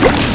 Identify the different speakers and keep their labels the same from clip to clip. Speaker 1: you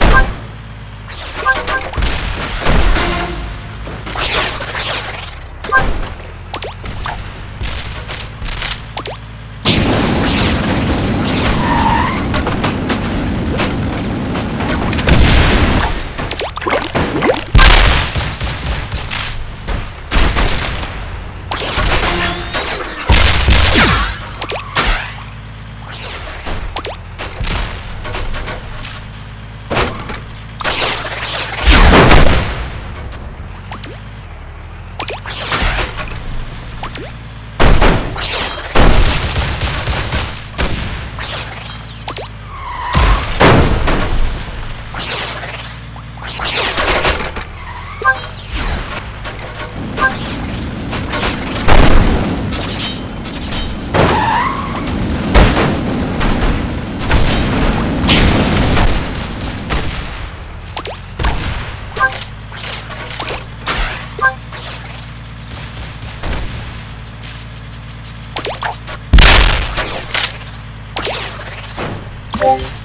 Speaker 1: What?
Speaker 2: Thank you.